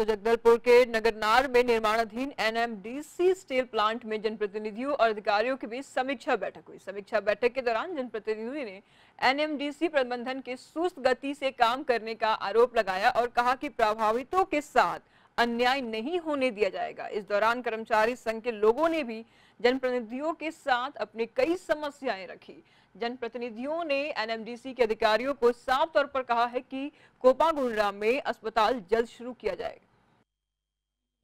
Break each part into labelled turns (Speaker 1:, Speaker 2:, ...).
Speaker 1: तो जगदलपुर के नगरनार में निर्माणाधीन एनएमडीसी स्टील प्लांट में जनप्रतिनिधियों और अधिकारियों के बीच समीक्षा बैठक हुई। समीक्षा बैठक के दौरान जनप्रतिनिधियों ने एनएमडीसी प्रबंधन के सुस्त गति से काम करने का आरोप लगाया और कहा कि प्रभावितों के साथ अन्याय नहीं होने दिया जाएगा। इस दौरान कर्मचारी संघ के लोगों ने भी जनप्रतिनिधियों के साथ अपनी कई समस्याएँ रखी। जनप्रतिनिधियों ने एनएमडीसी के अधिकारियों को साफ़ तौर पर कहा है कि कोपागुंडा में अस्पताल जल्द शुरू किया जाएगा।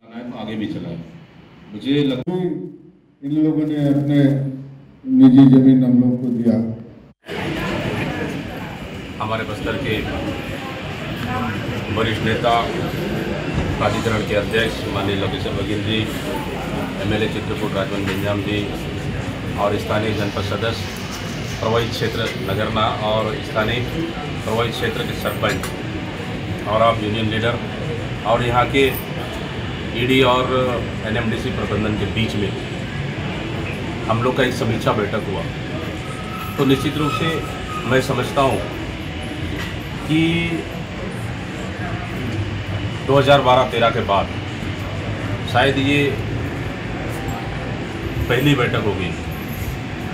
Speaker 2: तो आगे भी चलाए मुझे लगता
Speaker 3: इन लोगों ने अपने निजी ज़मीन हम लोग को दिया।
Speaker 2: हमारे बस्तर के वरिष्ठ नेता प्राधिकरण के अध्यक्ष माननीय लोकेश्वर बघेल जी एमएलए चित्रकूट राजवन गंजाम जी और स्थानीय जनपद सदस्य प्रभावित क्षेत्र नगरना और स्थानीय प्रभावित क्षेत्र के सरपंच और आप यूनियन लीडर और यहाँ के ईडी और एनएमडीसी प्रबंधन के बीच में हम लोग का एक समीक्षा बैठक हुआ। तो निश्चित रूप से मैं समझता हूँ कि 2012-13 के बाद शायद ये पहली बैठक होगी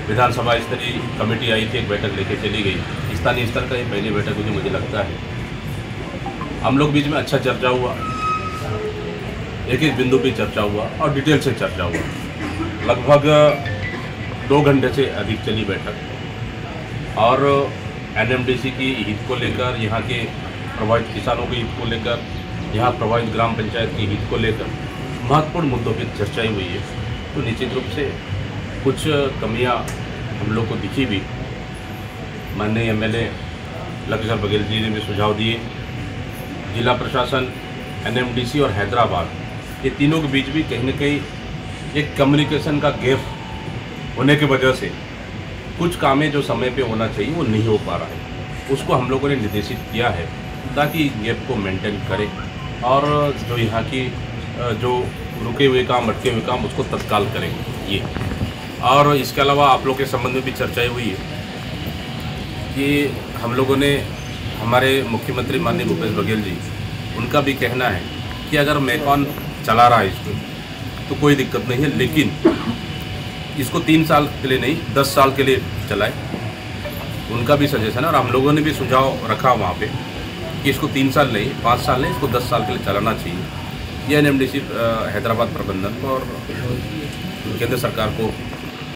Speaker 2: विधानसभा स्तरीय कमेटी आई थी, एक बैठक लेके चली गई। स्थानीय स्तर का ये पहली बैठक होगी मुझे लगता है। हम लोग बीच में अच्छा चर्चा हुआ। एक एक बिंदु पे चर्चा हुआ और डिटेल से चर्चा हुआ। लगभग दो घंटे से अधिक चली बैठक। और एनएमडीसी की हित को लेकर, यहाँ के प्रभावित किसानों के हित को लेकर, यहाँ प्रभावित ग्राम पंचायत की हित को लेकर महत्वपूर्ण मुद्दों पर चर्चाएँ हुई है। तो निश्चित रूप से कुछ कमियाँ हम लोग को दिखी भी। माननीय M L A Baghel ji ने भी सुझाव दिए। जिला प्रशासन एनएमडीसी और हैदराबाद ये तीनों के बीच भी कहीं ना कहीं एक कम्युनिकेशन का गैप होने की वजह से कुछ कामें जो समय पे होना चाहिए, वो नहीं हो पा रहा है। उसको हम लोगों ने निर्देशित किया है ताकि गैप को मेंटेन करें और जो यहाँ की जो रुके हुए काम, अटके हुए काम, उसको तत्काल करें। ये। और इसके अलावा आप लोग के संबंध में भी चर्चाएँ हुई है कि हम लोगों ने, हमारे मुख्यमंत्री माननीय भूपेश बघेल जी, उनका भी कहना है कि अगर मैकॉन चला रहा है इसको। तो कोई दिक्कत नहीं है, लेकिन इसको तीन साल के लिए नहीं, दस साल के लिए चलाए उनका भी सजेशन है और हम लोगों ने भी सुझाव रखा वहाँ पे कि इसको तीन साल नहीं, पाँच साल नहीं, इसको दस साल के लिए चलाना चाहिए। यह एन हैदराबाद प्रबंधन को और केंद्र सरकार को